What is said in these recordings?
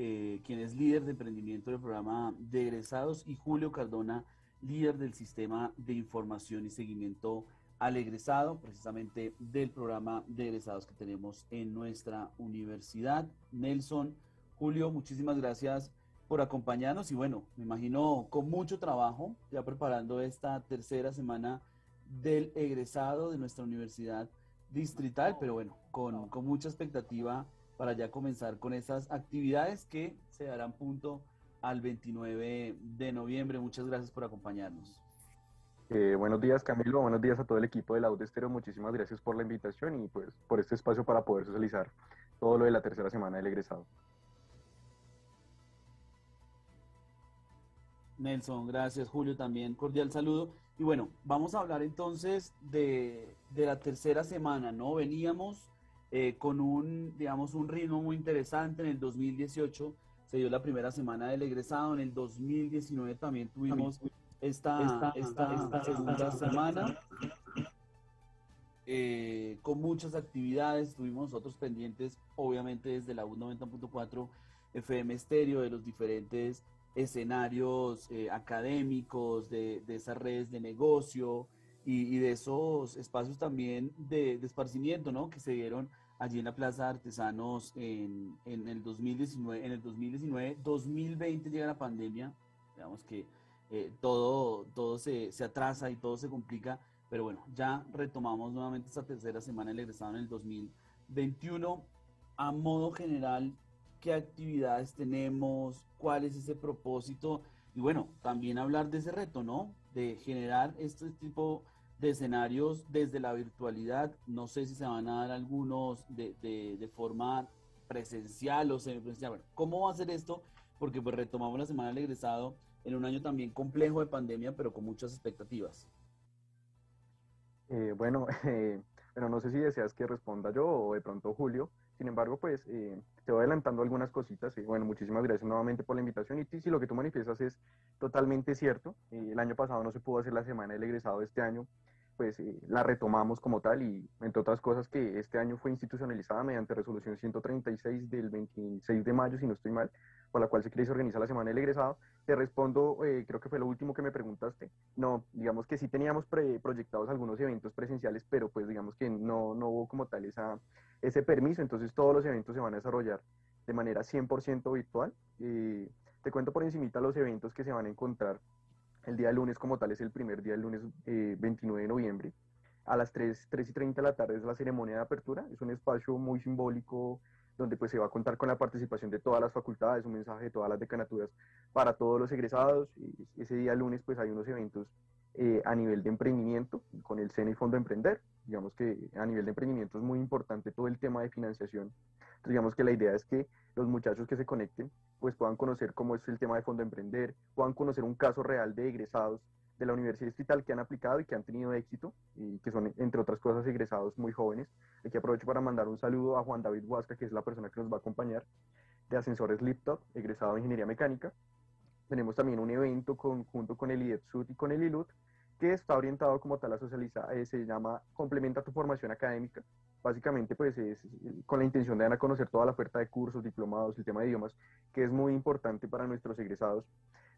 eh, quien es líder de emprendimiento del programa de egresados, y Julio Cardona, líder del sistema de información y seguimiento al egresado, precisamente del programa de egresados que tenemos en nuestra universidad. Nelson, Julio, muchísimas gracias por acompañarnos y bueno, me imagino con mucho trabajo, ya preparando esta tercera semana del egresado de nuestra universidad distrital, pero bueno, con, con mucha expectativa para ya comenzar con esas actividades que se darán punto al 29 de noviembre. Muchas gracias por acompañarnos. Eh, buenos días Camilo, buenos días a todo el equipo de la Estero, muchísimas gracias por la invitación y pues por este espacio para poder socializar todo lo de la tercera semana del egresado. Nelson, gracias Julio, también cordial saludo. Y bueno, vamos a hablar entonces de, de la tercera semana, ¿no? Veníamos eh, con un, digamos, un ritmo muy interesante. En el 2018 se dio la primera semana del egresado, en el 2019 también tuvimos esta, esta, segunda semana. eh, con muchas actividades, tuvimos nosotros pendientes, obviamente desde la U90.4 FM estéreo, de los diferentes escenarios eh, académicos, de, esas redes de negocio y, de esos espacios también de, de esparcimiento, ¿no? Que se dieron allí en la Plaza de Artesanos en, en, el 2019. En el 2019, 2020 llega la pandemia, digamos que eh, todo, todo se, se, atrasa y todo se complica, pero bueno, ya retomamos nuevamente esta tercera semana del egresado en el 2021. A modo general, ¿qué actividades tenemos? ¿Cuál es ese propósito? Y bueno, también hablar de ese reto, ¿no? De generar este tipo de escenarios desde la virtualidad. No sé si se van a dar algunos de, de, forma presencial o semipresencial. Bueno, ¿cómo va a ser esto? Porque pues retomamos la semana del egresado en un año también complejo de pandemia, pero con muchas expectativas. Eh, bueno, eh, pero no sé si deseas que responda yo o de pronto Julio. Sin embargo, pues eh, te voy adelantando algunas cositas. Bueno, muchísimas gracias nuevamente por la invitación. Y si lo que tú manifiestas es totalmente cierto, el año pasado no se pudo hacer la semana del egresado este año pues eh, la retomamos como tal y entre otras cosas que este año fue institucionalizada mediante resolución 136 del 26 de mayo, si no estoy mal, por la cual se quiere organizar la semana del egresado. Te respondo, eh, creo que fue lo último que me preguntaste. No, digamos que sí teníamos proyectados algunos eventos presenciales, pero pues digamos que no, no hubo como tal esa, ese permiso, entonces todos los eventos se van a desarrollar de manera 100% virtual. Eh, te cuento por encimita los eventos que se van a encontrar el día lunes como tal es el primer día, el lunes 29 eh, de noviembre. A las 3, 3 y 30 de la tarde es la ceremonia de apertura. Es un espacio muy simbólico donde pues se va a contar con la participación de todas las facultades, un mensaje de todas las decanaturas para todos los egresados. Ese día lunes pues hay unos eventos eh, a nivel de emprendimiento con el SENA y Fondo Emprender. Digamos que a nivel de emprendimiento es muy importante todo el tema de financiación. Entonces digamos que la idea es que los muchachos que se conecten pues puedan conocer cómo es el tema de Fondo Emprender, puedan conocer un caso real de egresados de la Universidad Distrital que han aplicado y que han tenido éxito y que son, entre otras cosas, egresados muy jóvenes. Aquí aprovecho para mandar un saludo a Juan David Huasca, que es la persona que nos va a acompañar, de Ascensores Liptop, egresado de Ingeniería Mecánica. Tenemos también un evento conjunto con el IDEPSUT y con el ILUT, que está orientado como tal a socializar, eh, se llama Complementa tu formación académica. Básicamente, pues es con la intención de dar a conocer toda la oferta de cursos, diplomados, el tema de idiomas, que es muy importante para nuestros egresados.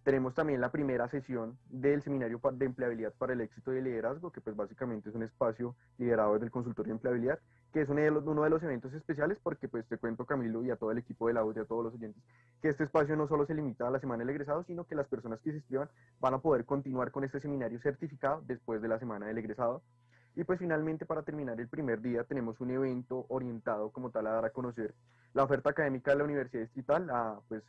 Tenemos también la primera sesión del Seminario de Empleabilidad para el Éxito y Liderazgo, que pues básicamente es un espacio liderado desde el Consultorio de Empleabilidad, que es uno de, los, uno de los eventos especiales porque pues te cuento Camilo y a todo el equipo de la UD a todos los oyentes, que este espacio no solo se limita a la semana del egresado, sino que las personas que se inscriban van a poder continuar con este seminario certificado después de la semana del egresado. Y pues finalmente para terminar el primer día tenemos un evento orientado como tal a dar a conocer la oferta académica de la Universidad Distrital a pues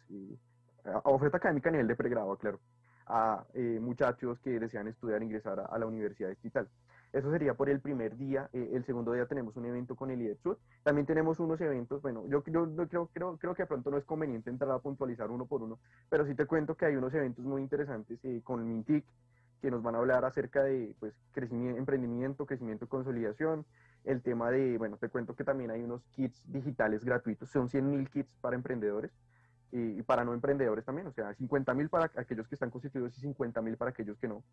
oferta académica a nivel de pregrado, claro, a eh, muchachos que desean estudiar ingresar a, la universidad distrital. Eso sería por el primer día. Eh, el segundo día tenemos un evento con el IDEPSUD. También tenemos unos eventos, bueno, yo, yo, creo, creo, creo, que de pronto no es conveniente entrar a puntualizar uno por uno, pero sí te cuento que hay unos eventos muy interesantes eh, con MINTIC, que nos van a hablar acerca de pues, crecimiento, emprendimiento, crecimiento y consolidación. El tema de, bueno, te cuento que también hay unos kits digitales gratuitos, son 100.000 kits para emprendedores y para no emprendedores también, o sea, 50 mil para aquellos que están constituidos y 50 mil para aquellos que no,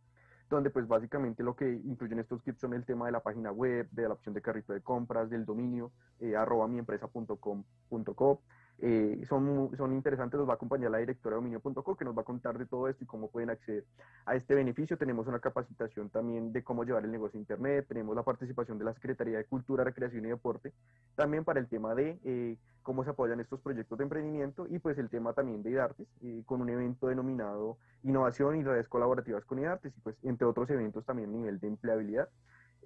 donde pues básicamente lo que incluyen estos kits son el tema de la página web, de la opción de carrito de compras, del dominio, eh, arroba miempresa.com.co, eh, son, son interesantes, los va a acompañar la directora de dominio.co que nos va a contar de todo esto y cómo pueden acceder a este beneficio. Tenemos una capacitación también de cómo llevar el negocio a Internet, tenemos la participación de la Secretaría de Cultura, Recreación y Deporte, también para el tema de eh, cómo se apoyan estos proyectos de emprendimiento y pues el tema también de IDARTES, eh, con un evento denominado Innovación y redes colaborativas con IDARTES y pues entre otros eventos también a nivel de empleabilidad.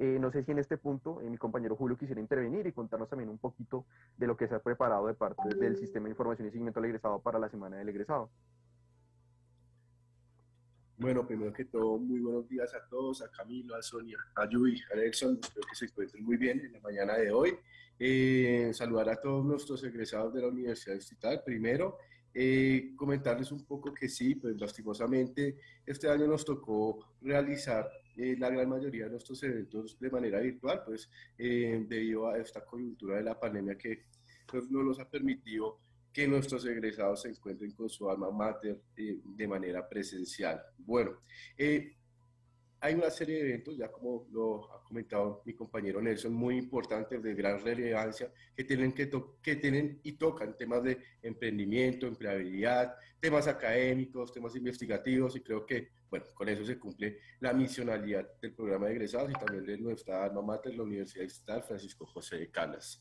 Eh, no sé si en este punto eh, mi compañero Julio quisiera intervenir y contarnos también un poquito de lo que se ha preparado de parte del Sistema de Información y Seguimiento al Egresado para la Semana del Egresado. Bueno, primero que todo, muy buenos días a todos, a Camilo, a Sonia, a Yui, a Nelson, espero que se encuentren muy bien en la mañana de hoy. Eh, saludar a todos nuestros egresados de la Universidad Distrital. Primero, comentarles un poco que sí, pues lastimosamente este año nos tocó realizar eh, la gran mayoría de nuestros eventos de manera virtual, pues eh, debido a esta coyuntura de la pandemia que pues, no nos ha permitido que nuestros egresados se encuentren con su alma mater eh, de manera presencial. Bueno, hay una serie de eventos, ya como lo ha comentado mi compañero Nelson, muy importantes, de gran relevancia, que tienen, que, que tienen y tocan temas de emprendimiento, empleabilidad, temas académicos, temas investigativos, y creo que, bueno, con eso se cumple la misionalidad del programa de egresados y también de nuestra alma mater, la Universidad Estatal Francisco José de Calas.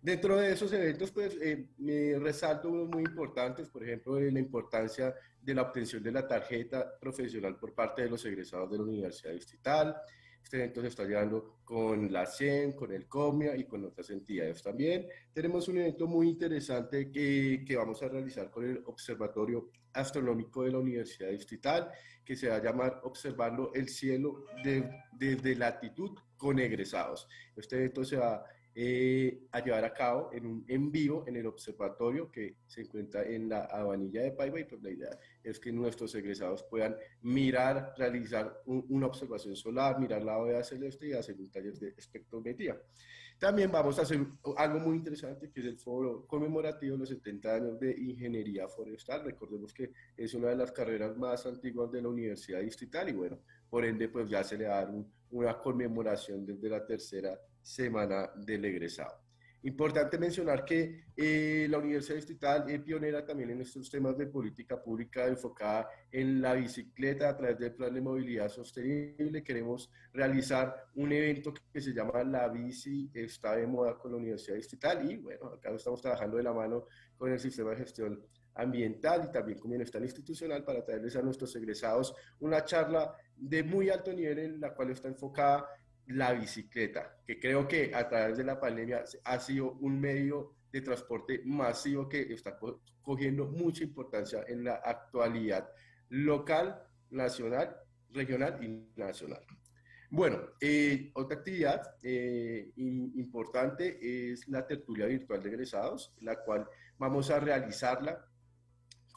Dentro de esos eventos, pues, eh, me resalto unos muy importantes, por ejemplo, la importancia de la obtención de la tarjeta profesional por parte de los egresados de la Universidad Distrital. Este evento se está llevando con la CIEN, con el COMIA y con otras entidades también. Tenemos un evento muy interesante que, que vamos a realizar con el Observatorio Astronómico de la Universidad Distrital, que se va a llamar Observando el Cielo desde latitud con egresados. Este evento se va eh, a llevar a cabo en un en vivo en el observatorio que se encuentra en la Habanilla de Paiva y pues la idea es que nuestros egresados puedan mirar, realizar una observación solar, mirar la OEA celeste y hacer un taller de espectrometría. También vamos a hacer algo muy interesante que es el foro conmemorativo de los 70 años de ingeniería forestal. Recordemos que es una de las carreras más antiguas de la Universidad Distrital y bueno, por ende pues ya se le da una conmemoración desde la tercera semana del egresado. Importante mencionar que eh, la Universidad Distrital es pionera también en estos temas de política pública enfocada en la bicicleta a través del Plan de Movilidad Sostenible. Queremos realizar un evento que se llama La Bici está de moda con la Universidad Distrital y bueno, acá estamos trabajando de la mano con el sistema de gestión ambiental y también con bienestar institucional para traerles a nuestros egresados una charla de muy alto nivel en la cual está enfocada la bicicleta, que creo que a través de la pandemia ha sido un medio de transporte masivo que está cogiendo mucha importancia en la actualidad local, nacional, regional y nacional. Bueno, eh, otra actividad eh, importante es la tertulia virtual de egresados, la cual vamos a realizarla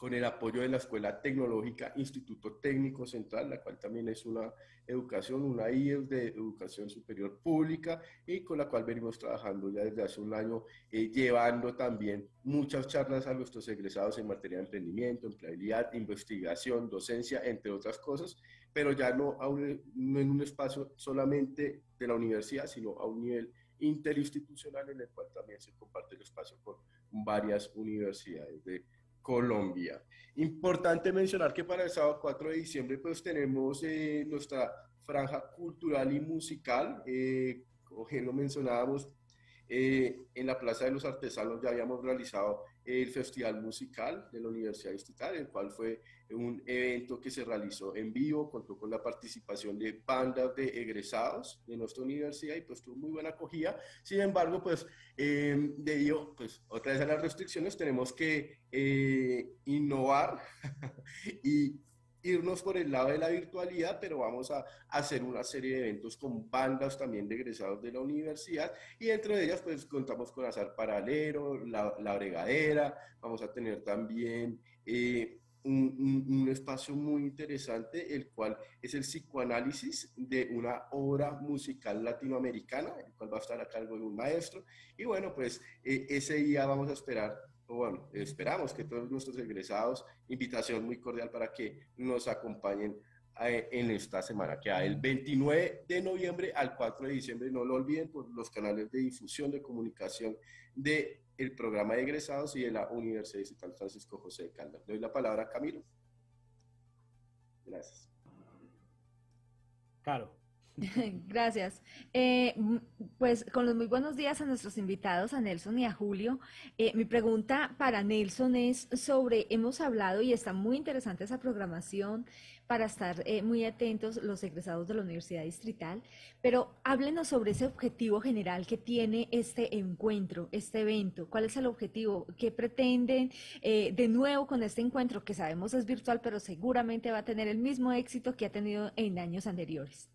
con el apoyo de la Escuela Tecnológica Instituto Técnico Central, la cual también es una educación, una IES de educación superior pública y con la cual venimos trabajando ya desde hace un año, eh, llevando también muchas charlas a nuestros egresados en materia de emprendimiento, empleabilidad, investigación, docencia, entre otras cosas, pero ya no, no en un espacio solamente de la universidad, sino a un nivel interinstitucional en el cual también se comparte el espacio con varias universidades de Colombia. Importante mencionar que para el sábado 4 de diciembre pues tenemos eh, nuestra franja cultural y musical, eh, como lo mencionábamos, eh, en la Plaza de los Artesanos ya habíamos realizado el Festival Musical de la Universidad Distrital, el cual fue un evento que se realizó en vivo, contó con la participación de bandas de egresados de nuestra universidad y pues tuvo muy buena acogida. Sin embargo, pues eh, debido pues otra vez a las restricciones tenemos que eh, innovar y irnos por el lado de la virtualidad, pero vamos a hacer una serie de eventos con bandas también de egresados de la universidad y entre de ellas pues contamos con Azar Paralero, La, la Bregadera, vamos a tener también... Eh, un, un, espacio muy interesante, el cual es el psicoanálisis de una obra musical latinoamericana, el cual va a estar a cargo de un maestro. Y bueno, pues eh, ese día vamos a esperar bueno, esperamos que todos nuestros egresados, invitación muy cordial para que nos acompañen eh, en esta semana, que hay el 29 de noviembre al 4 de diciembre, no lo olviden por los canales de difusión, de comunicación de el programa de egresados y de la Universidad Digital Francisco José de Caldas. Le doy la palabra a Camilo. Gracias. Caro. Gracias. Eh, pues con los muy buenos días a nuestros invitados, a Nelson y a Julio. Eh, mi pregunta para Nelson es sobre, hemos hablado y está muy interesante esa programación para estar eh, muy atentos los egresados de la Universidad Distrital, pero háblenos sobre ese objetivo general que tiene este encuentro, este evento. ¿Cuál es el objetivo? ¿Qué pretenden de nuevo con este encuentro que sabemos es virtual, pero seguramente va a tener el mismo éxito que ha tenido en años anteriores?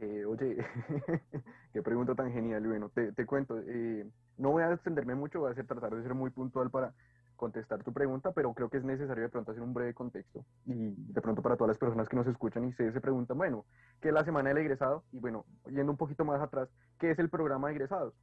Eh, oye, qué pregunta tan genial. Bueno, te, te cuento, eh, no voy a extenderme mucho, voy a tratar de ser muy puntual para contestar tu pregunta, pero creo que es necesario de pronto hacer un breve contexto y de pronto para todas las personas que nos escuchan y se, se preguntan, bueno, ¿qué es la semana del egresado? Y bueno, yendo un poquito más atrás, ¿qué es el programa de egresados?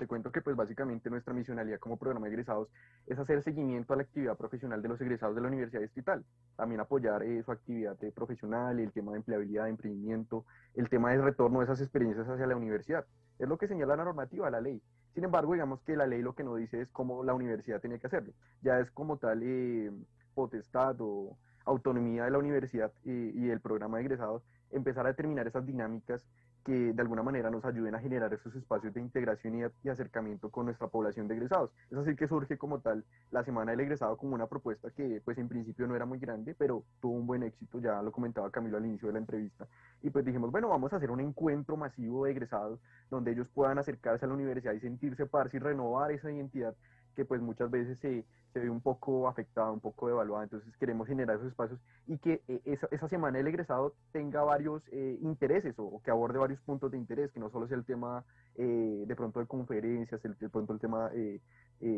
Te cuento que pues básicamente nuestra misionalidad como programa de egresados es hacer seguimiento a la actividad profesional de los egresados de la Universidad Distrital, también apoyar eh, su actividad profesional, el tema de empleabilidad, de emprendimiento, el tema del retorno de esas experiencias hacia la universidad. Es lo que señala la normativa, la ley. Sin embargo, digamos que la ley lo que no dice es cómo la universidad tiene que hacerlo. Ya es como tal eh, potestad o autonomía de la universidad y, y del programa de egresados empezar a determinar esas dinámicas que de alguna manera nos ayuden a generar esos espacios de integración y, acercamiento con nuestra población de egresados. Es así que surge como tal la Semana del Egresado como una propuesta que pues en principio no era muy grande, pero tuvo un buen éxito, ya lo comentaba Camilo al inicio de la entrevista. Y pues dijimos, bueno, vamos a hacer un encuentro masivo de egresados donde ellos puedan acercarse a la universidad y sentirse parte y renovar esa identidad que pues muchas veces se, se ve un poco afectada, un poco devaluada. Entonces queremos generar esos espacios y que eh, esa, esa, semana el egresado tenga varios eh, intereses o, que aborde varios puntos de interés, que no solo sea el tema eh, de pronto de conferencias, el, de pronto el tema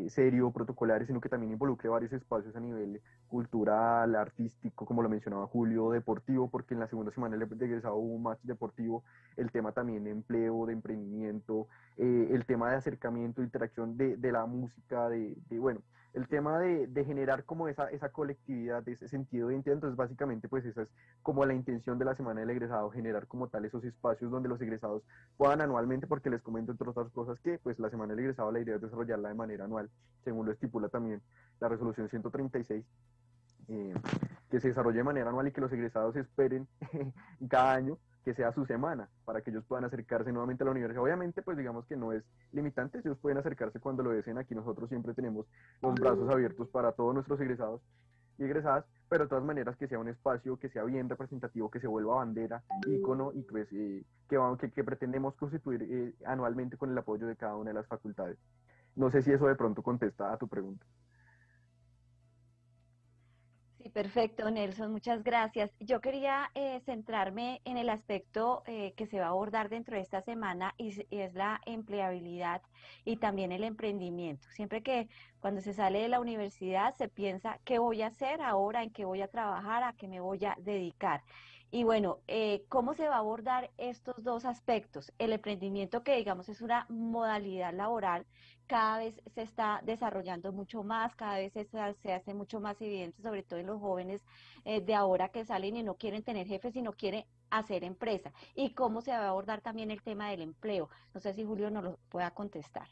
serio, protocolares, sino que también involucre varios espacios a nivel cultural, artístico, como lo mencionaba Julio, deportivo, porque en la segunda semana el egresado hubo un match deportivo, el tema también de empleo, de emprendimiento, el tema de acercamiento, interacción de, de la música, de, de bueno, el tema de, de, generar como esa, esa colectividad, ese sentido de identidad, entonces básicamente pues esa es como la intención de la Semana del Egresado, generar como tal esos espacios donde los egresados puedan anualmente, porque les comento entre otras cosas que pues la Semana del Egresado la idea es desarrollarla de manera anual, según lo estipula también la resolución 136, eh, que se desarrolle de manera anual y que los egresados esperen cada año que sea su semana, para que ellos puedan acercarse nuevamente a la universidad. Obviamente, pues digamos que no es limitante, ellos pueden acercarse cuando lo deseen. Aquí nosotros siempre tenemos los brazos abiertos para todos nuestros egresados y egresadas, pero de todas maneras que sea un espacio que sea bien representativo, que se vuelva bandera, ícono y pues, eh, que, que, pretendemos constituir eh, anualmente con el apoyo de cada una de las facultades. No sé si eso de pronto contesta a tu pregunta. Perfecto, Nelson, muchas gracias. Yo quería eh, centrarme en el aspecto eh, que se va a abordar dentro de esta semana y, es la empleabilidad y también el emprendimiento. Siempre que cuando se sale de la universidad se piensa qué voy a hacer ahora, en qué voy a trabajar, a qué me voy a dedicar. Y bueno, eh, ¿cómo se va a abordar estos dos aspectos? El emprendimiento, que digamos es una modalidad laboral, cada vez se está desarrollando mucho más, cada vez se, hace mucho más evidente, sobre todo en los jóvenes eh, de ahora que salen y no quieren tener jefes, sino quieren hacer empresa. ¿Y cómo se va a abordar también el tema del empleo? No sé si Julio nos lo pueda contestar.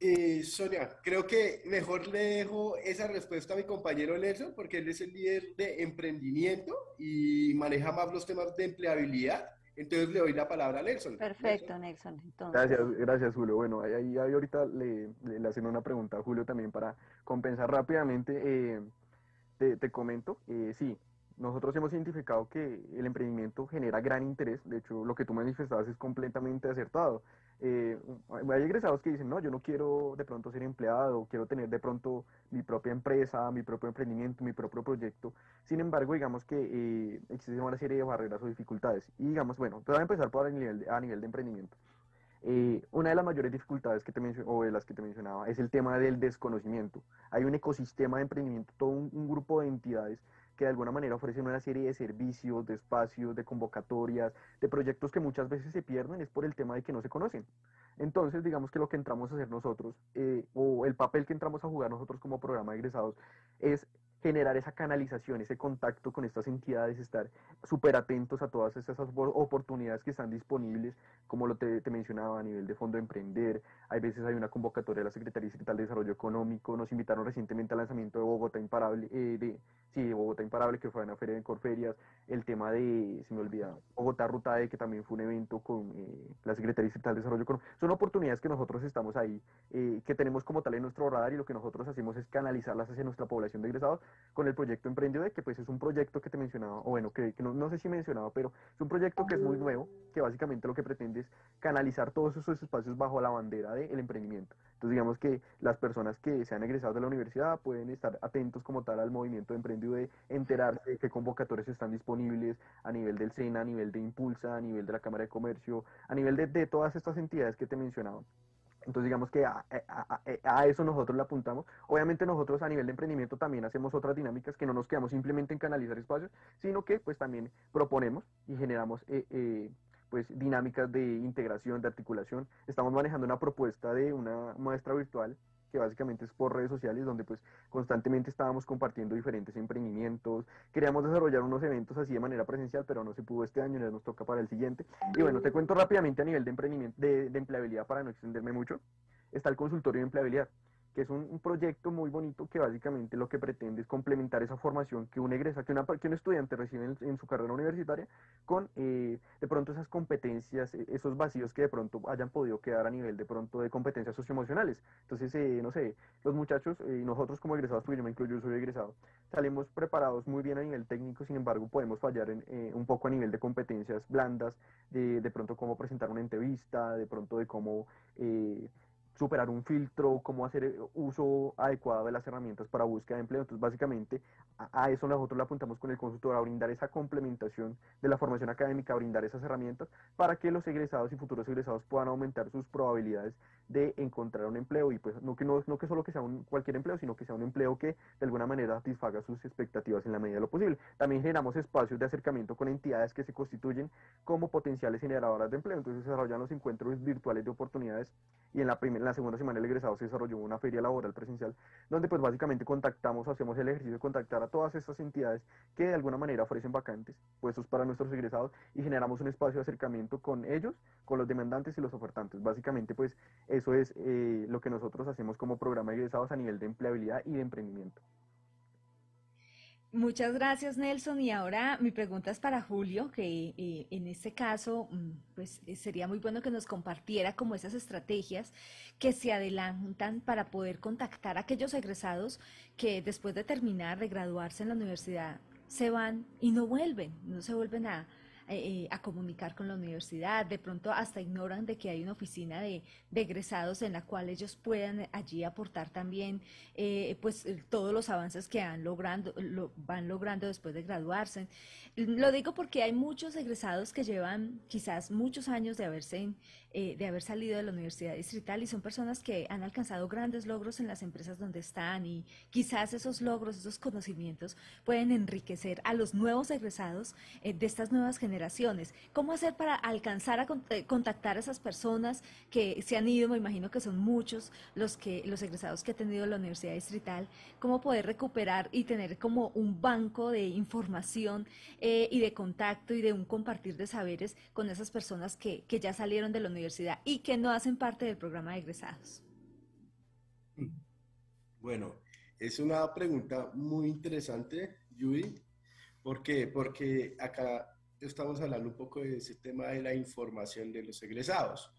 Eh, Sonia, creo que mejor le dejo esa respuesta a mi compañero Nelson, porque él es el líder de emprendimiento y maneja más los temas de empleabilidad. Entonces le doy la palabra a Nelson. Perfecto, Nelson. Gracias, gracias, Julio. Bueno, ahí, ahí ahorita le, le, hacen una pregunta a Julio también para compensar rápidamente. Eh, te, te, comento, eh, sí, nosotros hemos identificado que el emprendimiento genera gran interés. De hecho, lo que tú manifestabas es completamente acertado. Eh, hay egresados que dicen, no, yo no quiero de pronto ser empleado, quiero tener de pronto mi propia empresa, mi propio emprendimiento, mi propio proyecto. Sin embargo, digamos que eh, existe una serie de barreras o dificultades. Y digamos, bueno, te voy a empezar por el nivel a nivel de emprendimiento. Eh, una de las mayores dificultades que te o de las que te mencionaba es el tema del desconocimiento. Hay un ecosistema de emprendimiento, todo un grupo de entidades que de alguna manera ofrecen una serie de servicios, de espacios, de convocatorias, de proyectos que muchas veces se pierden es por el tema de que no se conocen. Entonces, digamos que lo que entramos a hacer nosotros, eh, o el papel que entramos a jugar nosotros como programa de egresados, es generar esa canalización, ese contacto con estas entidades, estar súper atentos a todas esas oportunidades que están disponibles, como lo te, mencionaba a nivel de Fondo Emprender, hay veces hay una convocatoria de la Secretaría de Desarrollo Económico, nos invitaron recientemente al lanzamiento de Bogotá Imparable, eh, de, sí, Bogotá Imparable, que fue en la Feria de Corferias, el tema de, se me olvida, Bogotá Ruta E, que también fue un evento con eh, la Secretaría Distrital de Desarrollo Económico, son oportunidades que nosotros estamos ahí, eh, que tenemos como tal en nuestro radar y lo que nosotros hacemos es canalizarlas hacia nuestra población de egresados con el proyecto Emprendedor, que pues es un proyecto que te mencionaba, o bueno, que, no, sé si mencionaba, pero es un proyecto que es muy nuevo, que básicamente lo que pretende es canalizar todos esos espacios bajo la bandera del emprendimiento. Entonces digamos que las personas que se han egresado de la universidad pueden estar atentos como tal al movimiento de emprendedor, enterarse de qué convocatorias están disponibles a nivel del SENA, a nivel de Impulsa, a nivel de la Cámara de Comercio, a nivel de, de todas estas entidades que te mencionaba. Entonces digamos que a, eso nosotros le apuntamos. Obviamente nosotros a nivel de emprendimiento también hacemos otras dinámicas que no nos quedamos simplemente en canalizar espacios, sino que pues también proponemos y generamos eh, eh, pues dinámicas de integración, de articulación. Estamos manejando una propuesta de una muestra virtual que básicamente es por redes sociales, donde pues constantemente estábamos compartiendo diferentes emprendimientos. Queríamos desarrollar unos eventos así de manera presencial, pero no se pudo este año, nos toca para el siguiente. Y bueno, te cuento rápidamente a nivel de emprendimiento, de, de empleabilidad para no extenderme mucho. Está el consultorio de empleabilidad que es un, proyecto muy bonito que básicamente lo que pretende es complementar esa formación que un egresa, que, una, un estudiante recibe en, su carrera universitaria con eh, de pronto esas competencias, e, esos vacíos que de pronto hayan podido quedar a nivel de pronto de competencias socioemocionales. Entonces, eh, no sé, los muchachos y nosotros como egresados, porque yo me incluyo, yo soy egresado, salimos preparados muy bien a nivel técnico, sin embargo podemos fallar en, eh, un poco a nivel de competencias blandas, de, de pronto cómo presentar una entrevista, de pronto de cómo superar un filtro, cómo hacer eh, uso adecuado de las herramientas para búsqueda de empleo. Entonces, básicamente, a, eso nosotros le apuntamos con el consultor, a brindar esa complementación de la formación académica, a brindar esas herramientas para que los egresados y futuros egresados puedan aumentar sus probabilidades de encontrar un empleo y pues no que, no, no que solo que sea un, cualquier empleo, sino que sea un empleo que de alguna manera satisfaga sus expectativas en la medida de lo posible. También generamos espacios de acercamiento con entidades que se constituyen como potenciales generadoras de empleo. Entonces se desarrollan los encuentros virtuales de oportunidades y en la, primera, la segunda semana del egresado se desarrolló una feria laboral presencial donde pues básicamente contactamos, hacemos el ejercicio de contactar a todas estas entidades que de alguna manera ofrecen vacantes, puestos para nuestros egresados y generamos un espacio de acercamiento con ellos, con los demandantes y los ofertantes. Básicamente pues eso es eh, lo que nosotros hacemos como programa de egresados a nivel de empleabilidad y de emprendimiento. Muchas gracias, Nelson. Y ahora mi pregunta es para Julio, que eh, en este caso, mm, pues eh, sería muy bueno que nos compartiera como esas estrategias que se adelantan para poder contactar a aquellos egresados que después de terminar, de graduarse en la universidad, se van y no vuelven, no se vuelven a, eh, eh, a comunicar con la universidad, de pronto hasta ignoran de que hay una oficina de, egresados en la cual ellos puedan allí aportar también eh, pues todos los avances que han logrando, lo, van logrando después de graduarse. Lo digo porque hay muchos egresados que llevan quizás muchos años de haberse de haber salido de la universidad distrital y son personas que han alcanzado grandes logros en las empresas donde están y quizás esos logros, esos conocimientos pueden enriquecer a los nuevos egresados de estas nuevas generaciones ¿Cómo hacer para alcanzar a eh, contactar a esas personas que se han ido? Me imagino que son muchos los que los egresados que ha tenido la Universidad Distrital. ¿Cómo poder recuperar y tener como un banco de información eh, y de contacto y de un compartir de saberes con esas personas que, que ya salieron de la universidad y que no hacen parte del programa de egresados? Bueno, es una pregunta muy interesante, Yui. ¿Por qué? Porque acá estamos hablando un poco de ese tema de la información de los egresados.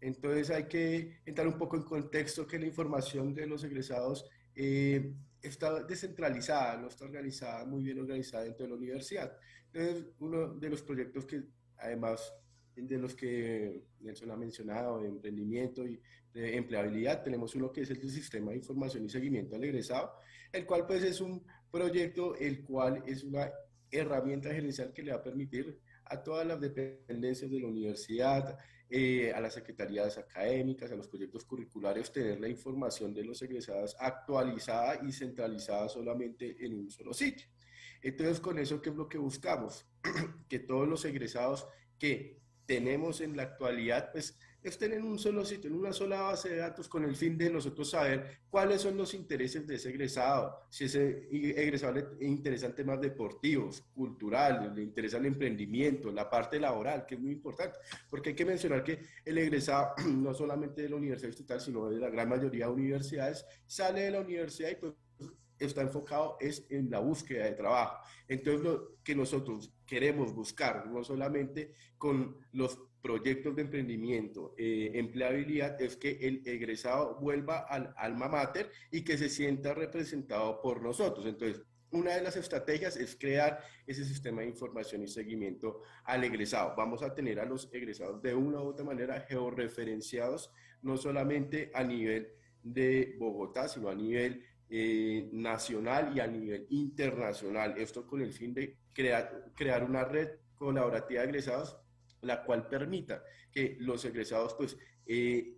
Entonces hay que entrar un poco en contexto que la información de los egresados eh, está descentralizada, no está organizada, muy bien organizada dentro de la universidad. Entonces, uno de los proyectos que además de los que Nelson ha mencionado, de emprendimiento y de empleabilidad, tenemos uno que es el Sistema de Información y Seguimiento al Egresado, el cual pues es un proyecto el cual es una herramienta gerencial que le va a permitir a todas las dependencias de la universidad, eh, a las secretarías académicas, a los proyectos curriculares, tener la información de los egresados actualizada y centralizada solamente en un solo sitio. Entonces, con eso, ¿qué es lo que buscamos? que todos los egresados que tenemos en la actualidad, pues estén en un solo sitio, en una sola base de datos, con el fin de nosotros saber cuáles son los intereses de ese egresado. Si ese egresado le interesan temas deportivos, culturales, le interesa el emprendimiento, la parte laboral, que es muy importante, porque hay que mencionar que el egresado, no solamente de la Universidad Estatal, sino de la gran mayoría de universidades, sale de la universidad y pues está enfocado es en la búsqueda de trabajo. Entonces, lo que nosotros queremos buscar, no solamente con los proyectos de emprendimiento, eh, empleabilidad, es que el egresado vuelva al alma mater y que se sienta representado por nosotros. Entonces, una de las estrategias es crear ese sistema de información y seguimiento al egresado. Vamos a tener a los egresados de una u otra manera georreferenciados, no solamente a nivel de Bogotá, sino a nivel eh, nacional y a nivel internacional. Esto con el fin de crear, crear una red colaborativa de egresados, la cual permita que los egresados pues eh,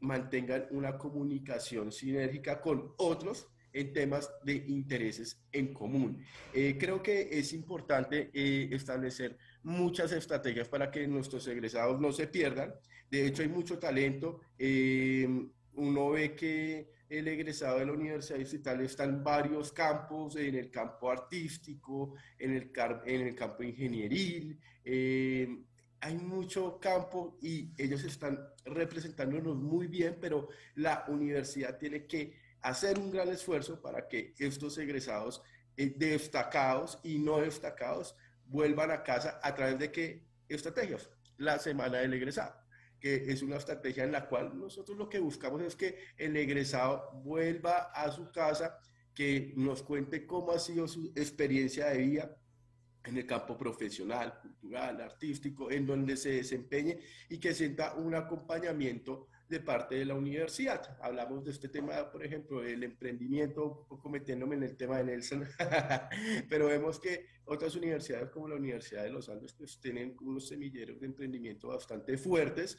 mantengan una comunicación sinérgica con otros en temas de intereses en común. Eh, creo que es importante establecer muchas estrategias para que nuestros egresados no se pierdan. De hecho, hay mucho talento. uno ve que el egresado de la Universidad Distrital está en varios campos, en el campo artístico, en el, en el campo ingenieril, eh, hay mucho campo y ellos están representándonos muy bien, pero la universidad tiene que hacer un gran esfuerzo para que estos egresados eh, destacados y no destacados vuelvan a casa a través de qué estrategias. La semana del egresado que es una estrategia en la cual nosotros lo que buscamos es que el egresado vuelva a su casa, que nos cuente cómo ha sido su experiencia de vida en el campo profesional, cultural, artístico, en donde se desempeñe y que sienta un acompañamiento de parte de la universidad. Hablamos de este tema, por ejemplo, del emprendimiento, un poco metiéndome en el tema de Nelson, pero vemos que otras universidades como la Universidad de los Andes pues tienen unos semilleros de emprendimiento bastante fuertes.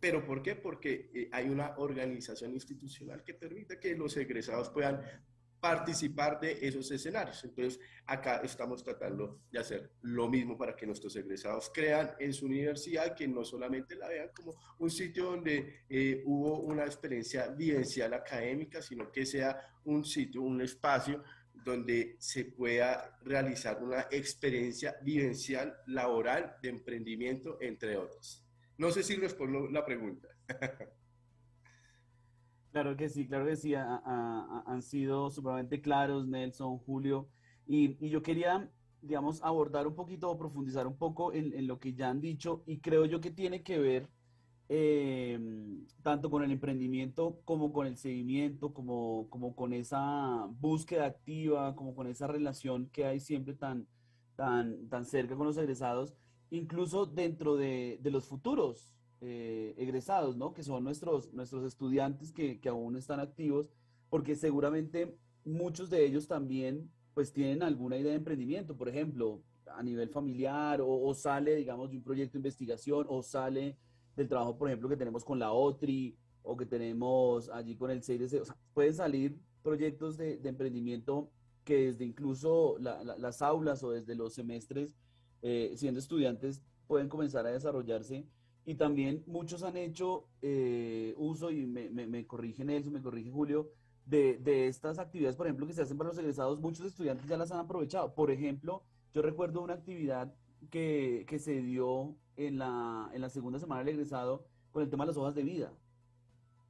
¿Pero por qué? Porque eh, hay una organización institucional que permite que los egresados puedan participar de esos escenarios. Entonces, acá estamos tratando de hacer lo mismo para que nuestros egresados crean en su universidad, que no solamente la vean como un sitio donde eh, hubo una experiencia vivencial académica, sino que sea un sitio, un espacio donde se pueda realizar una experiencia vivencial laboral de emprendimiento, entre otros. No sé si respondo la pregunta. Claro que sí, claro que sí, han sido supremamente claros, Nelson, Julio, y, yo quería, digamos, abordar un poquito o profundizar un poco en, lo que ya han dicho, y creo yo que tiene que ver em, tanto con el emprendimiento como con el seguimiento, como, como con esa búsqueda activa, como con esa relación que hay siempre tan, tan, tan cerca con los egresados, incluso dentro de, de los futuros eh, egresados, ¿no? Que son nuestros, nuestros estudiantes que, que, aún están activos, porque seguramente muchos de ellos también pues tienen alguna idea de emprendimiento, por ejemplo, a nivel familiar o, sale, digamos, de un proyecto de investigación o sale del trabajo, por ejemplo, que tenemos con la OTRI o que tenemos allí con el CIDC. O sea, pueden salir proyectos de, de emprendimiento que desde incluso las aulas o desde los semestres, eh, siendo estudiantes, pueden comenzar a desarrollarse y también muchos han hecho eh, uso, y me, me, corrige Nelson, me corrige Julio, de, de, estas actividades, por ejemplo, que se hacen para los egresados, muchos estudiantes ya las han aprovechado. Por ejemplo, yo recuerdo una actividad que, que se dio en la, en la segunda semana del egresado con el tema de las hojas de vida,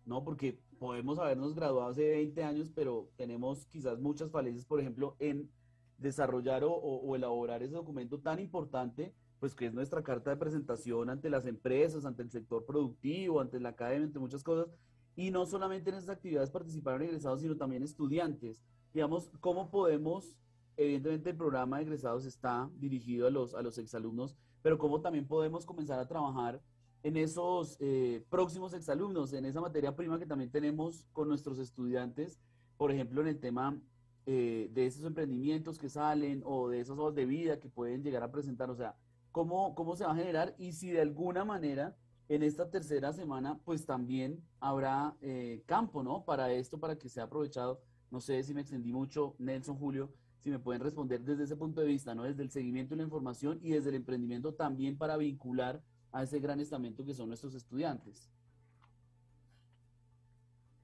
¿no? Porque podemos habernos graduado hace 20 años, pero tenemos quizás muchas falencias, por ejemplo, en desarrollar o, o elaborar ese documento tan importante pues que es nuestra carta de presentación ante las empresas, ante el sector productivo, ante la academia, ante muchas cosas. Y no solamente en esas actividades participaron egresados, sino también estudiantes. Digamos, ¿cómo podemos, evidentemente el programa de egresados está dirigido a los, a los exalumnos, pero cómo también podemos comenzar a trabajar en esos eh, próximos exalumnos, en esa materia prima que también tenemos con nuestros estudiantes, por ejemplo, en el tema eh, de esos emprendimientos que salen o de esos ojos de vida que pueden llegar a presentar. O sea, cómo, cómo se va a generar y si de alguna manera en esta tercera semana pues también habrá eh, campo, ¿no? Para esto, para que sea aprovechado. No sé si me extendí mucho, Nelson, Julio, si me pueden responder desde ese punto de vista, ¿no? Desde el seguimiento de la información y desde el emprendimiento también para vincular a ese gran estamento que son nuestros estudiantes.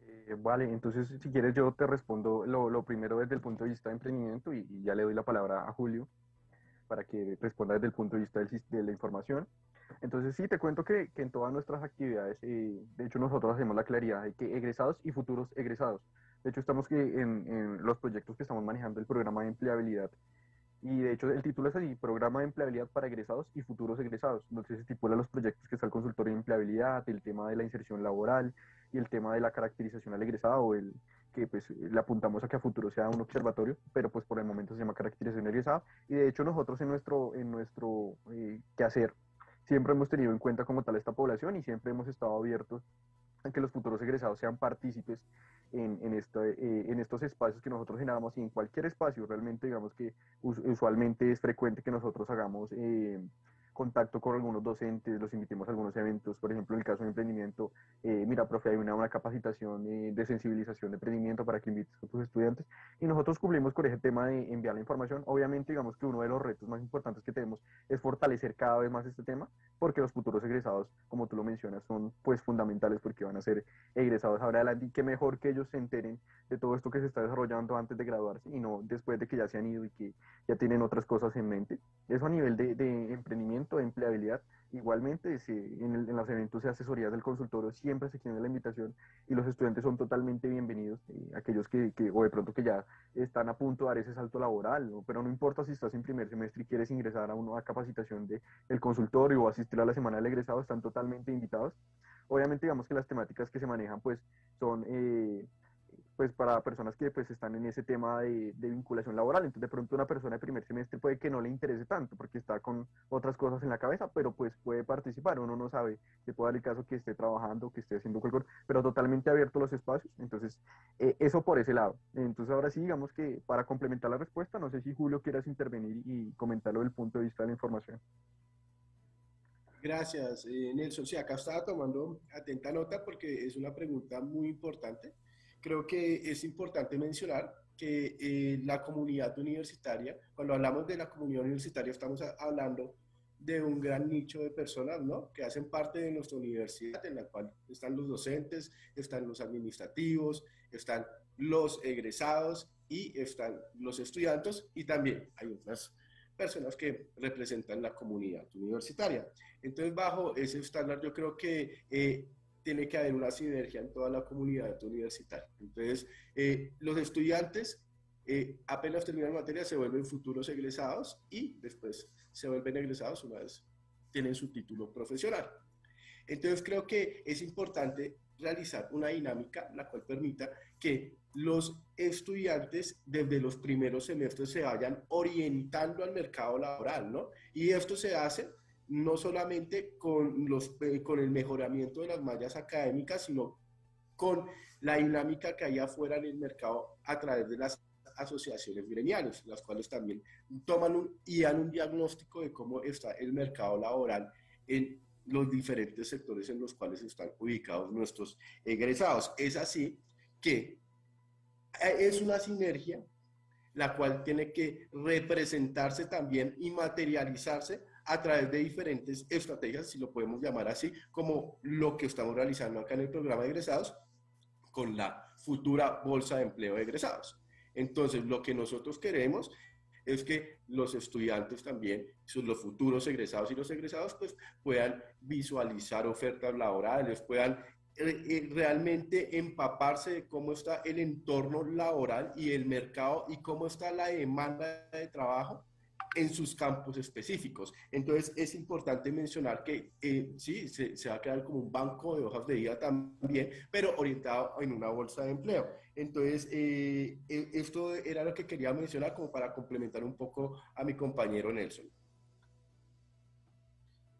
Eh, vale, entonces si quieres yo te respondo lo, primero desde el punto de vista de emprendimiento y, y, ya le doy la palabra a Julio para que responda desde el punto de vista de la información. Entonces sí, te cuento que, en todas nuestras actividades, eh, de hecho nosotros hacemos la claridad de que egresados y futuros egresados. De hecho estamos que en, en los proyectos que estamos manejando el programa de empleabilidad y de hecho el título es así, Programa de Empleabilidad para Egresados y Futuros Egresados, donde se los proyectos que está el consultorio de empleabilidad, el tema de la inserción laboral y el tema de la caracterización al egresado, el que pues le apuntamos a que a futuro sea un observatorio, pero pues por el momento se llama caracterización egresada. Y de hecho nosotros en nuestro, en nuestro eh, quehacer siempre hemos tenido en cuenta como tal esta población y siempre hemos estado abiertos que los futuros egresados sean partícipes en, eh, en estos espacios que nosotros generamos y en cualquier espacio. Realmente, digamos que usualmente es frecuente que nosotros hagamos eh, contacto con algunos docentes, los invitemos a algunos eventos, por ejemplo, en el caso de emprendimiento, eh, mira, profe, hay una, capacitación eh, de sensibilización de emprendimiento para que invites a tus estudiantes y nosotros cumplimos con ese tema de enviar la información. Obviamente, digamos que uno de los retos más importantes que tenemos es fortalecer cada vez más este tema, porque los futuros egresados, como tú lo mencionas, son pues fundamentales porque van a ser egresados ahora adelante y qué mejor que ellos se enteren de todo esto que se está desarrollando antes de graduarse y no después de que ya se han ido y que ya tienen otras cosas en mente. Eso a nivel de, emprendimiento de empleabilidad. Igualmente, si en, el, en, eventos de asesorías del consultorio siempre se tiene la invitación y los estudiantes son totalmente bienvenidos, eh, aquellos que, que, o de pronto que ya están a punto de dar ese salto laboral, pero no importa si estás en primer semestre y quieres ingresar a una capacitación del de consultorio o asistir a la semana del egresado, están totalmente invitados. Obviamente, digamos que las temáticas que se manejan pues son... Eh, pues para personas que pues están en ese tema de, de, vinculación laboral. Entonces de pronto una persona de primer semestre puede que no le interese tanto porque está con otras cosas en la cabeza, pero pues puede participar. Uno no sabe, se puede dar el caso que esté trabajando, que esté haciendo cualquier pero totalmente abierto los espacios. Entonces eh, eso por ese lado. Entonces ahora sí, digamos que para complementar la respuesta, no sé si Julio quieras intervenir y comentarlo del punto de vista de la información. Gracias, eh, Nelson. Sí, acá estaba tomando atenta nota porque es una pregunta muy importante creo que es importante mencionar que eh, la comunidad universitaria, cuando hablamos de la comunidad universitaria, estamos hablando de un gran nicho de personas, ¿no? Que hacen parte de nuestra universidad, en la cual están los docentes, están los administrativos, están los egresados y están los estudiantes y también hay otras personas que representan la comunidad universitaria. Entonces, bajo ese estándar, yo creo que eh, tiene que haber una sinergia en toda la comunidad universitaria. Entonces, eh, los estudiantes eh, apenas terminan materia se vuelven futuros egresados y después se vuelven egresados una vez tienen su título profesional. Entonces, creo que es importante realizar una dinámica la cual permita que los estudiantes desde los primeros semestres se vayan orientando al mercado laboral, ¿no? Y esto se hace no solamente con, los, eh, con el mejoramiento de las mallas académicas, sino con la dinámica que hay afuera en el mercado a través de las asociaciones gremiales, las cuales también toman un, y dan un diagnóstico de cómo está el mercado laboral en los diferentes sectores en los cuales están ubicados nuestros egresados. Es así que eh, es una sinergia la cual tiene que representarse también y materializarse a través de diferentes estrategias, si lo podemos llamar así, como lo que estamos realizando acá en el programa de egresados con la futura bolsa de empleo de egresados. Entonces, lo que nosotros queremos es que los estudiantes también, los futuros egresados y los egresados, pues puedan visualizar ofertas laborales, puedan eh, eh, realmente empaparse de cómo está el entorno laboral y el mercado y cómo está la demanda de trabajo en sus campos específicos. Entonces es importante mencionar que eh, sí, se, va a crear como un banco de hojas de vida también, pero orientado en una bolsa de empleo. Entonces, eh, eh, esto era lo que quería mencionar como para complementar un poco a mi compañero Nelson.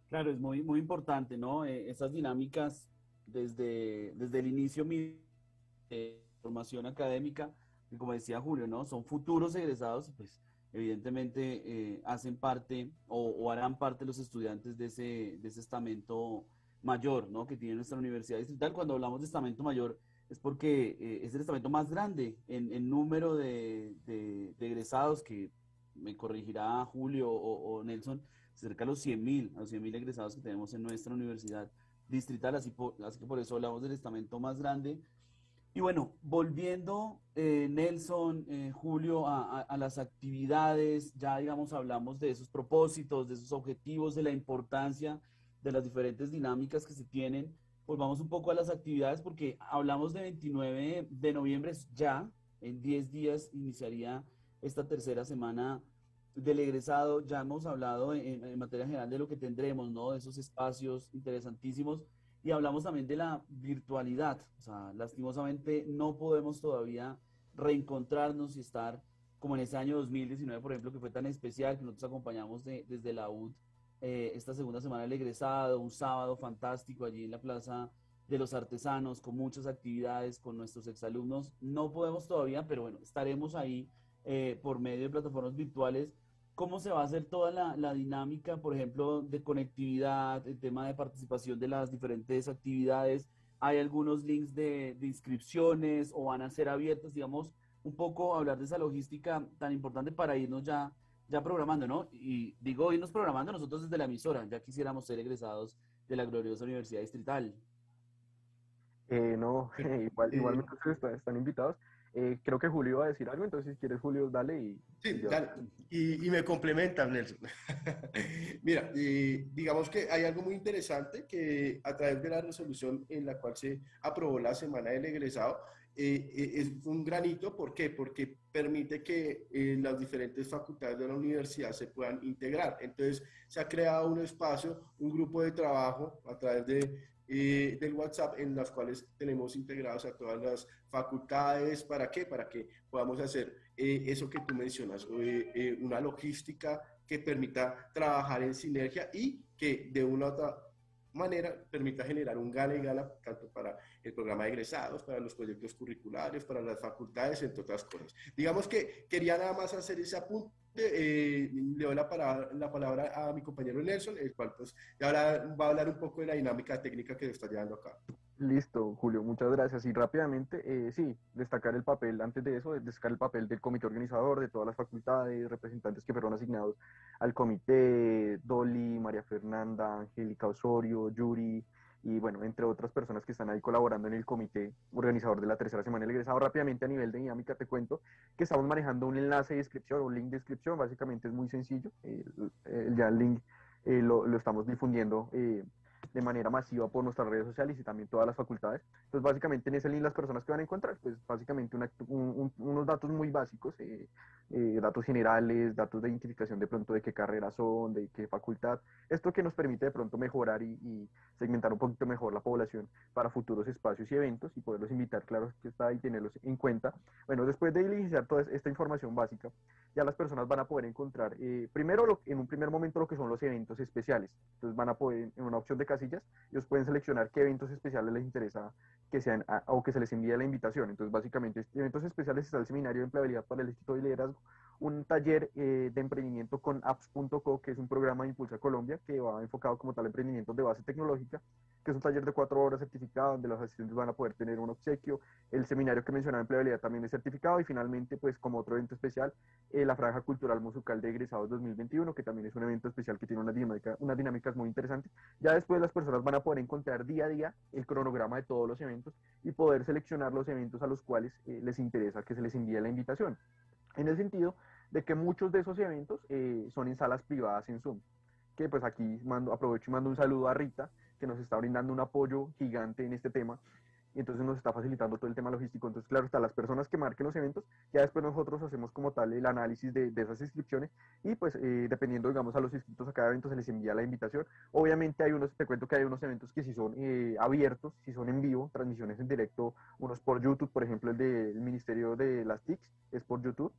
Claro, es muy, muy importante, ¿no? Eh, esas dinámicas desde, desde el inicio de formación académica, y como decía Julio, ¿no? Son futuros egresados, pues evidentemente eh, hacen parte o, harán parte los estudiantes de ese, de ese estamento mayor ¿no? que tiene nuestra universidad distrital. Cuando hablamos de estamento mayor es porque eh, es el estamento más grande en, número de, de, egresados, que me corregirá Julio o, Nelson, cerca de los 100 mil, a los 100 mil egresados que tenemos en nuestra universidad distrital, así, así que por eso hablamos del estamento más grande. Y bueno, volviendo, eh, Nelson, eh, Julio, a, a, las actividades, ya digamos hablamos de esos propósitos, de esos objetivos, de la importancia de las diferentes dinámicas que se tienen. Volvamos un poco a las actividades porque hablamos de 29 de noviembre, ya en 10 días iniciaría esta tercera semana del egresado. Ya hemos hablado en, en materia general de lo que tendremos, ¿no? De esos espacios interesantísimos y hablamos también de la virtualidad. O sea, lastimosamente no podemos todavía reencontrarnos y estar como en ese año 2019, por ejemplo, que fue tan especial, que nosotros acompañamos de, desde la UD eh, esta segunda semana del egresado, un sábado fantástico allí en la Plaza de los Artesanos, con muchas actividades con nuestros exalumnos. No podemos todavía, pero bueno, estaremos ahí eh, por medio de plataformas virtuales cómo se va a hacer toda la, la, dinámica, por ejemplo, de conectividad, el tema de participación de las diferentes actividades. Hay algunos links de, de, inscripciones o van a ser abiertos, digamos, un poco hablar de esa logística tan importante para irnos ya, ya programando, ¿no? Y digo irnos programando nosotros desde la emisora, ya quisiéramos ser egresados de la gloriosa Universidad Distrital. Eh, no, igual, igualmente ustedes están invitados. Eh, creo que Julio iba a decir algo, entonces si quieres, Julio, dale y... Sí, dale. Y, y, me complementa, Nelson. Mira, eh, digamos que hay algo muy interesante que a través de la resolución en la cual se aprobó la semana del egresado, eh, es un granito, ¿por qué? Porque permite que las diferentes facultades de la universidad se puedan integrar. Entonces, se ha creado un espacio, un grupo de trabajo a través de eh, del WhatsApp en las cuales tenemos integrados a todas las facultades. ¿Para qué? Para que podamos hacer eh, eso que tú mencionas, eh, una logística que permita trabajar en sinergia y que de una u otra manera permita generar un gana y gana tanto para el programa de egresados, para los proyectos curriculares, para las facultades, entre otras cosas. Digamos que quería nada más hacer ese apunte eh, le doy la palabra, la palabra a mi compañero Nelson, el cual pues ahora va a hablar un poco de la dinámica técnica que está llevando acá. Listo, Julio, muchas gracias. Y rápidamente, eh, sí, destacar el papel, antes de eso, destacar el papel del comité organizador, de todas las facultades, representantes que fueron asignados al comité, Dolly, María Fernanda, Angélica Osorio, Yuri, y bueno, entre otras personas que están ahí colaborando en el comité organizador de la tercera semana del egresado. Rápidamente a nivel de dinámica te cuento que estamos manejando un enlace de inscripción, un link de inscripción, básicamente es muy sencillo, eh, ya el link eh, lo, lo, estamos difundiendo eh, de manera masiva por nuestras redes sociales y también todas las facultades. Entonces, básicamente en ese link las personas que van a encontrar, pues básicamente una, un, unos datos muy básicos, eh, eh, datos generales, datos de identificación de pronto de qué carrera son, de qué facultad. Esto que nos permite de pronto mejorar y, y, segmentar un poquito mejor la población para futuros espacios y eventos y poderlos invitar, claro que está y tenerlos en cuenta. Bueno, después de iniciar toda esta información básica, ya las personas van a poder encontrar, eh, primero lo, en un primer momento lo que son los eventos especiales. Entonces van a poder, en una opción de casillas, ellos pueden seleccionar qué eventos especiales les interesa que sean a, o que se les envíe la invitación. Entonces básicamente eventos especiales está el seminario de empleabilidad para el Instituto de Liderazgo, un taller eh, de emprendimiento con apps.co, que es un programa de Impulsa Colombia, que va enfocado como tal a emprendimientos de base tecnológica, que es un taller de cuatro horas certificado, donde los asistentes van a poder tener un obsequio. El seminario que mencionaba empleabilidad también es certificado. Y finalmente, pues como otro evento especial, eh, la Franja Cultural Musical de Egresados 2021, que también es un evento especial que tiene una dinámica, unas dinámicas muy interesantes. Ya después las personas van a poder encontrar día a día el cronograma de todos los eventos y poder seleccionar los eventos a los cuales eh, les interesa que se les envíe la invitación. En el sentido de que muchos de esos eventos eh, son en salas privadas en Zoom. Que pues aquí mando, aprovecho y mando un saludo a Rita, que nos está brindando un apoyo gigante en este tema y entonces nos está facilitando todo el tema logístico. Entonces, claro, está las personas que marquen los eventos, ya después nosotros hacemos como tal el análisis de, de esas inscripciones y pues eh, dependiendo, digamos, a los inscritos a cada evento se les envía la invitación. Obviamente hay unos, te cuento que hay unos eventos que sí son eh, abiertos, sí son en vivo, transmisiones en directo, unos por YouTube, por ejemplo, el del Ministerio de las TICs es por YouTube,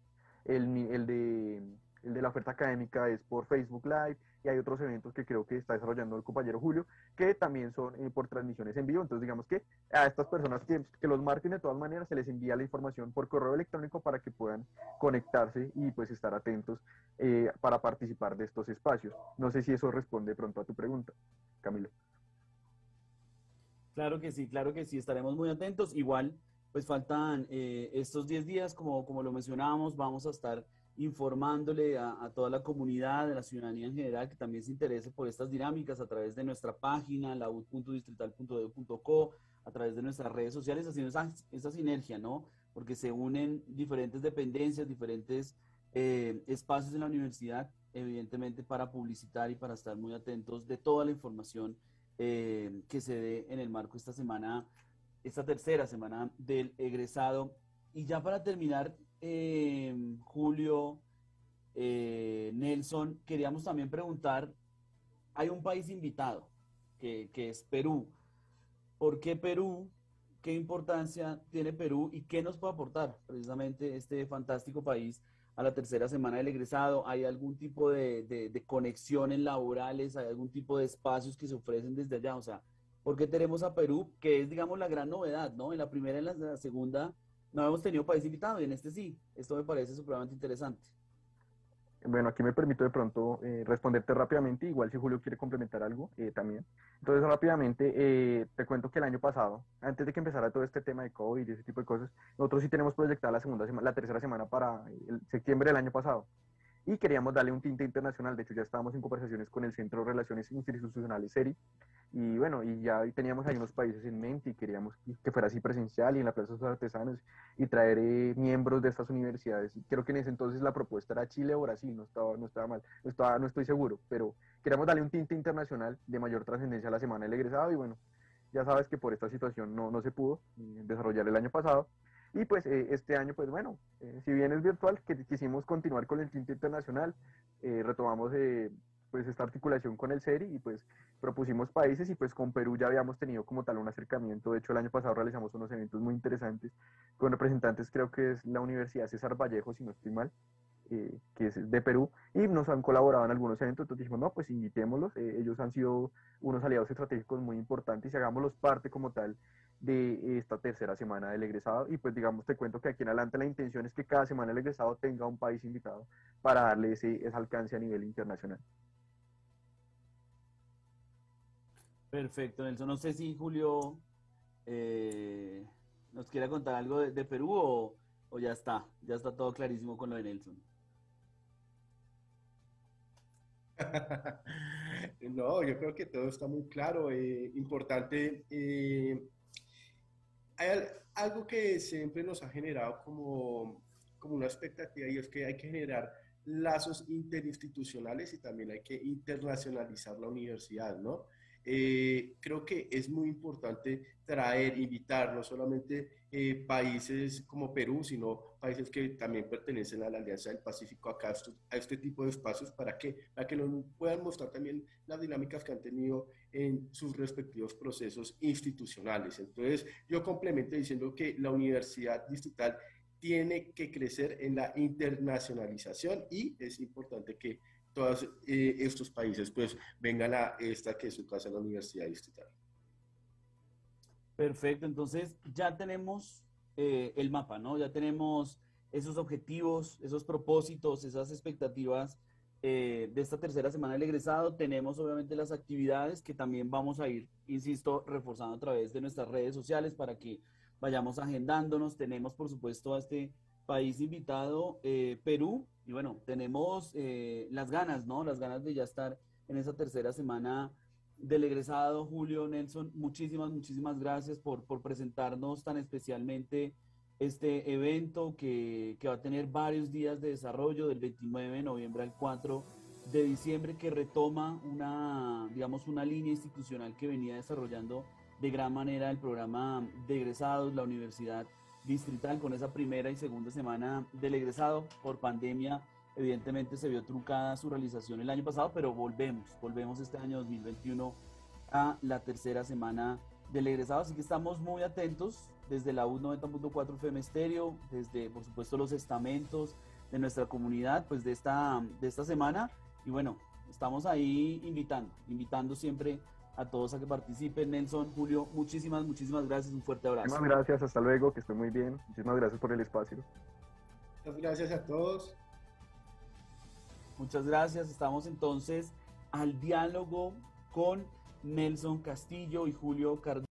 el, el de el de la oferta académica es por Facebook Live y hay otros eventos que creo que está desarrollando el compañero Julio que también son eh, por transmisiones en vivo. Entonces, digamos que a estas personas que, los marquen de todas maneras se les envía la información por correo electrónico para que puedan conectarse y pues estar atentos eh, para participar de estos espacios. No sé si eso responde pronto a tu pregunta, Camilo. Claro que sí, claro que sí, estaremos muy atentos. Igual, pues faltan eh, estos 10 días, como, como lo mencionábamos, vamos a estar informándole a, toda la comunidad, a la ciudadanía en general, que también se interese por estas dinámicas a través de nuestra página, laud.distrital.edu.co, a través de nuestras redes sociales, haciendo esa, sinergia, ¿no? Porque se unen diferentes dependencias, diferentes eh, espacios en la universidad, evidentemente para publicitar y para estar muy atentos de toda la información eh, que se dé en el marco esta semana, esta tercera semana del egresado. Y ya para terminar, eh, Julio, eh, Nelson, queríamos también preguntar, hay un país invitado, que, que es Perú. ¿Por qué Perú? ¿Qué importancia tiene Perú y qué nos puede aportar precisamente este fantástico país a la tercera semana del egresado? ¿Hay algún tipo de, de, conexiones laborales? ¿Hay algún tipo de espacios que se ofrecen desde allá? O sea, ¿por qué tenemos a Perú? Que es, digamos, la gran novedad, ¿no? En la primera y en la segunda no hemos tenido país invitado y en este sí. Esto me parece supremamente interesante. Bueno, aquí me permito de pronto eh, responderte rápidamente, igual si Julio quiere complementar algo eh, también. Entonces, rápidamente, eh, te cuento que el año pasado, antes de que empezara todo este tema de COVID y ese tipo de cosas, nosotros sí tenemos proyectada la segunda semana, la tercera semana para el septiembre del año pasado y queríamos darle un tinte internacional. De hecho, ya estábamos en conversaciones con el Centro de Relaciones Institucionales SERI y bueno, y ya teníamos ahí unos países en mente y queríamos que fuera así presencial y en la Plaza de los Artesanos y traer eh, miembros de estas universidades. Y creo que en ese entonces la propuesta era Chile o Brasil, no estaba, no estaba mal, no, estaba, no estoy seguro, pero queríamos darle un tinte internacional de mayor trascendencia a la semana del egresado y bueno, ya sabes que por esta situación no, no se pudo eh, desarrollar el año pasado y pues eh, este año, pues bueno, eh, si bien es virtual, que quisimos continuar con el tinte internacional, eh, retomamos pues esta articulación con el CERI y pues propusimos países y pues con Perú ya habíamos tenido como tal un acercamiento. De hecho, el año pasado realizamos unos eventos muy interesantes con representantes, creo que es la Universidad César Vallejo, si no estoy mal, que es de Perú, y nos han colaborado en algunos eventos, entonces dijimos, no, pues invitémoslos, ellos han sido unos aliados estratégicos muy importantes y hagámoslos parte como tal de esta tercera semana del egresado. Y pues digamos, te cuento que aquí en adelante la intención es que cada semana el egresado tenga un país invitado para darle ese, alcance a nivel internacional. Perfecto, Nelson. No sé si Julio eh, nos quiere contar algo de, Perú o, ya está, ya está todo clarísimo con lo de Nelson. No, yo creo que todo está muy claro. Eh, importante eh, hay algo que siempre nos ha generado como, como una expectativa y es que hay que generar lazos interinstitucionales y también hay que internacionalizar la universidad, ¿no? Eh, creo que es muy importante traer, invitar no solamente eh, países como Perú, sino países que también pertenecen a la Alianza del Pacífico acá a este tipo de espacios para que, para que nos puedan mostrar también las dinámicas que han tenido en sus respectivos procesos institucionales. Entonces, yo complemento diciendo que la universidad distrital tiene que crecer en la internacionalización y es importante que todos eh, estos países pues vengan a esta que es su casa, la Universidad Distrital. Perfecto, entonces ya tenemos eh, el mapa, ¿no? Ya tenemos esos objetivos, esos propósitos, esas expectativas eh, de esta tercera semana del egresado. Tenemos obviamente las actividades que también vamos a ir, insisto, reforzando a través de nuestras redes sociales para que vayamos agendándonos. Tenemos, por supuesto, a este país invitado, Perú, y bueno, tenemos eh, las ganas, ¿no? Las ganas de ya estar en esa tercera semana del egresado. Julio Nelson, muchísimas, muchísimas gracias por, por presentarnos tan especialmente este evento que, que, va a tener varios días de desarrollo del 29 de noviembre al 4 de diciembre que retoma una, digamos, una línea institucional que venía desarrollando de gran manera el programa de egresados, la Universidad distrital con esa primera y segunda semana del egresado por pandemia. Evidentemente se vio truncada su realización el año pasado, pero volvemos, volvemos este año 2021 a la tercera semana del egresado, así que estamos muy atentos desde la U 90.4 FM Estéreo, desde por supuesto los estamentos de nuestra comunidad, pues de esta, de esta semana. Y bueno, estamos ahí invitando, invitando siempre a todos a que participen. Nelson, Julio, muchísimas, muchísimas gracias. Un fuerte abrazo. Muchísimas gracias, hasta luego, que estoy muy bien. Muchísimas gracias por el espacio. Muchas gracias a todos. Muchas gracias. Estamos entonces al diálogo con Nelson Castillo y Julio Cardoso.